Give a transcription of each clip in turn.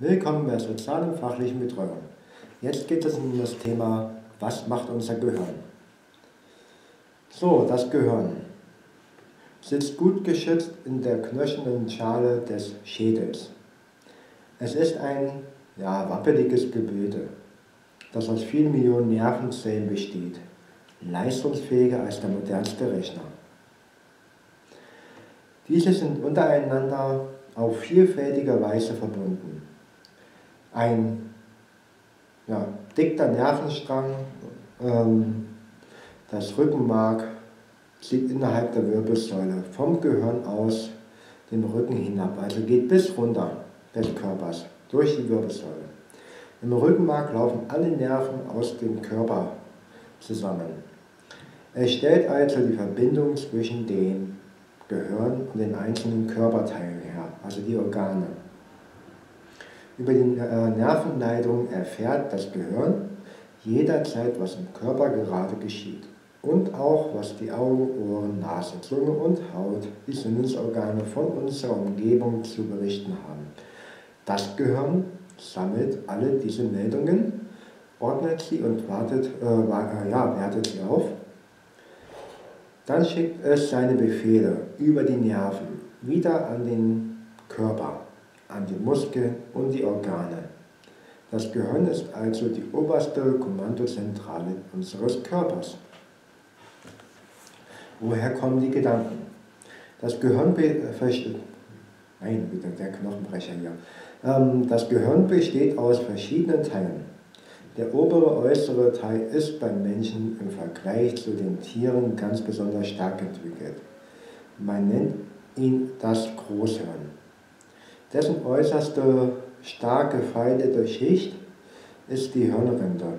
Willkommen bei sozialen fachlichen Betreuung. Jetzt geht es um das Thema, was macht unser Gehirn? So, das Gehirn sitzt gut geschützt in der knöchernen Schale des Schädels. Es ist ein ja, wappeliges Gebilde, das aus vielen Millionen Nervenzellen besteht, leistungsfähiger als der modernste Rechner. Diese sind untereinander auf vielfältige Weise verbunden. Ein ja, dicker Nervenstrang, ähm, das Rückenmark liegt innerhalb der Wirbelsäule, vom Gehirn aus den Rücken hinab, also geht bis runter des Körpers, durch die Wirbelsäule. Im Rückenmark laufen alle Nerven aus dem Körper zusammen. Es stellt also die Verbindung zwischen dem Gehirn und den einzelnen Körperteilen her, also die Organe. Über die äh, Nervenleitung erfährt das Gehirn jederzeit, was im Körper gerade geschieht. Und auch, was die Augen, Ohren, Nase, Zunge und Haut, die Sinnesorgane von unserer Umgebung zu berichten haben. Das Gehirn sammelt alle diese Meldungen, ordnet sie und wartet, äh, äh, ja, wertet sie auf. Dann schickt es seine Befehle über die Nerven wieder an den Körper an die Muskeln und die Organe. Das Gehirn ist also die oberste Kommandozentrale unseres Körpers. Woher kommen die Gedanken? Das Gehirn, nein, bitte, der Knochenbrecher hier. Ähm, das Gehirn besteht aus verschiedenen Teilen. Der obere äußere Teil ist beim Menschen im Vergleich zu den Tieren ganz besonders stark entwickelt. Man nennt ihn das Großhirn. Dessen äußerste starke gefeildete Schicht ist die Hirnrinde.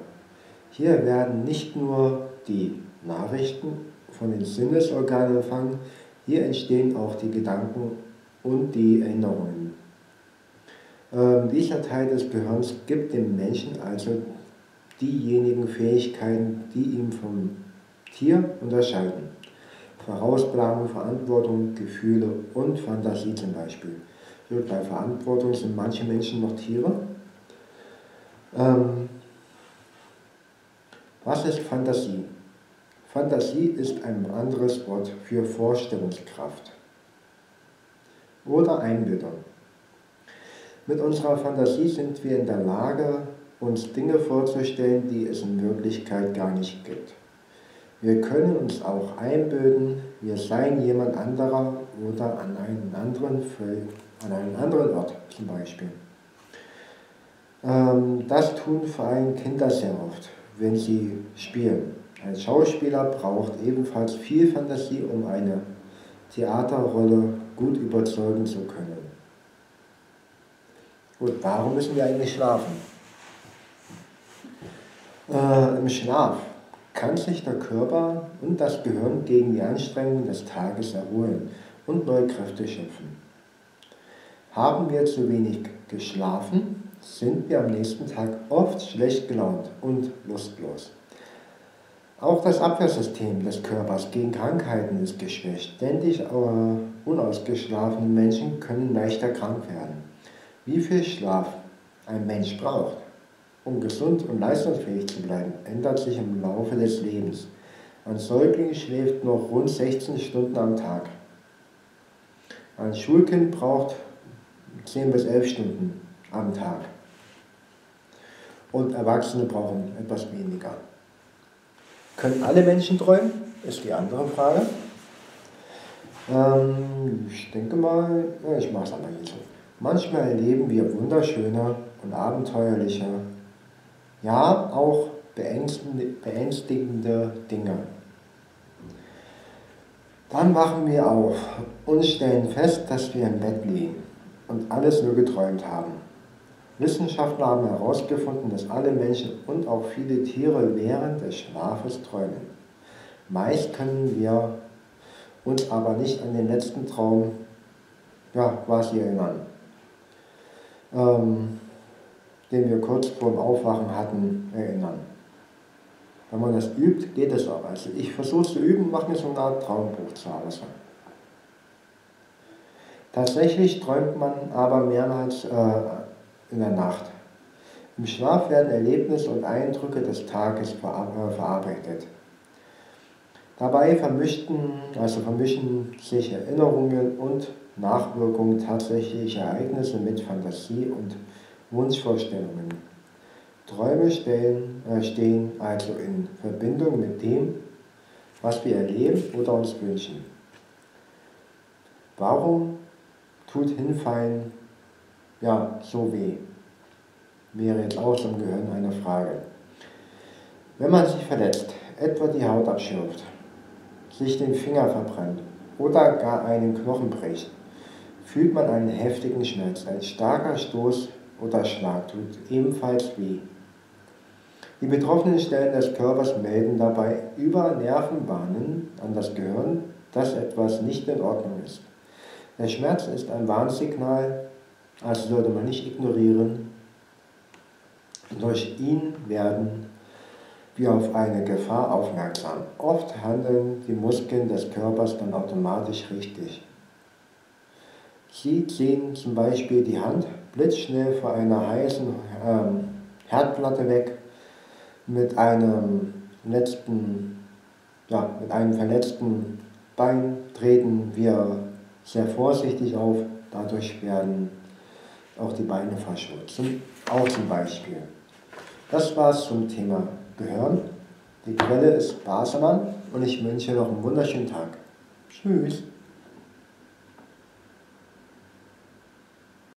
Hier werden nicht nur die Nachrichten von den Sinnesorganen empfangen, hier entstehen auch die Gedanken und die Erinnerungen. Ähm, dieser Teil des Gehirns gibt dem Menschen also diejenigen Fähigkeiten, die ihn vom Tier unterscheiden. Vorausplanung, Verantwortung, Gefühle und Fantasie zum Beispiel bei Verantwortung sind manche Menschen noch Tiere. Ähm, was ist Fantasie? Fantasie ist ein anderes Wort für Vorstellungskraft oder Einbildung. Mit unserer Fantasie sind wir in der Lage, uns Dinge vorzustellen, die es in Wirklichkeit gar nicht gibt. Wir können uns auch einbilden, wir seien jemand anderer oder an einen anderen an einen anderen Ort zum Beispiel. Ähm, das tun vor allem Kinder sehr oft, wenn sie spielen. Ein Schauspieler braucht ebenfalls viel Fantasie, um eine Theaterrolle gut überzeugen zu können. Gut, warum müssen wir eigentlich schlafen? Äh, Im Schlaf kann sich der Körper und das Gehirn gegen die Anstrengungen des Tages erholen und neue Kräfte schöpfen. Haben wir zu wenig geschlafen, sind wir am nächsten Tag oft schlecht gelaunt und lustlos. Auch das Abwehrsystem des Körpers gegen Krankheiten ist geschwächt. Ständig äh, unausgeschlafene Menschen können leichter krank werden. Wie viel Schlaf ein Mensch braucht, um gesund und leistungsfähig zu bleiben, ändert sich im Laufe des Lebens. Ein Säugling schläft noch rund 16 Stunden am Tag. Ein Schulkind braucht 10 bis 11 Stunden am Tag. Und Erwachsene brauchen etwas weniger. Können alle Menschen träumen? Ist die andere Frage. Ähm, ich denke mal, ja, ich mache es aber so. Manchmal erleben wir wunderschöne und abenteuerliche, ja auch beängstigende Dinge. Dann machen wir auf und stellen fest, dass wir im Bett liegen und alles nur geträumt haben. Wissenschaftler haben herausgefunden, dass alle Menschen und auch viele Tiere während des Schlafes träumen. Meist können wir uns aber nicht an den letzten Traum ja, quasi erinnern, ähm, den wir kurz vor dem Aufwachen hatten, erinnern. Wenn man das übt, geht es auch. Also ich versuche es zu üben, mache mir so eine Art Traumbuch zu Hause. Tatsächlich träumt man aber mehrmals, äh, in der Nacht. Im Schlaf werden Erlebnisse und Eindrücke des Tages verarbeitet. Dabei vermischten, also vermischen sich Erinnerungen und Nachwirkungen tatsächlicher Ereignisse mit Fantasie und Wunschvorstellungen. Träume stellen, äh, stehen also in Verbindung mit dem, was wir erleben oder uns wünschen. Warum tut Hinfallen ja so weh? Wäre jetzt auch zum Gehirn eine Frage. Wenn man sich verletzt, etwa die Haut abschürft, sich den Finger verbrennt oder gar einen Knochen bricht, fühlt man einen heftigen Schmerz. Ein starker Stoß oder Schlag tut ebenfalls weh. Die betroffenen Stellen des Körpers melden dabei über Nervenbahnen an das Gehirn, dass etwas nicht in Ordnung ist. Der Schmerz ist ein Warnsignal, also sollte man nicht ignorieren. Durch ihn werden wir auf eine Gefahr aufmerksam. Oft handeln die Muskeln des Körpers dann automatisch richtig. Sie ziehen zum Beispiel die Hand blitzschnell vor einer heißen ähm, Herdplatte weg. Mit einem letzten, ja, mit einem verletzten Bein treten wir sehr vorsichtig auf. Dadurch werden auch die Beine verschwurzelt. Auch zum Beispiel. Das war es zum Thema Gehirn. Die Quelle ist Basemann und ich wünsche noch einen wunderschönen Tag. Tschüss.